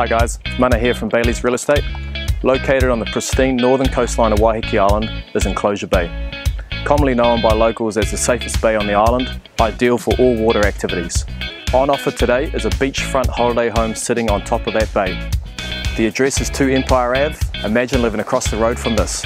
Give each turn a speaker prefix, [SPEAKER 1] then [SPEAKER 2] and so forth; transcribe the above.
[SPEAKER 1] Hi guys, Mana here from Bayleys Real Estate. Located on the pristine northern coastline of Waiheke Island is Enclosure Bay. Commonly known by locals as the safest bay on the island, ideal for all water activities. On offer today is a beachfront holiday home sitting on top of that bay. The address is 2 Empire Ave. Imagine living across the road from this.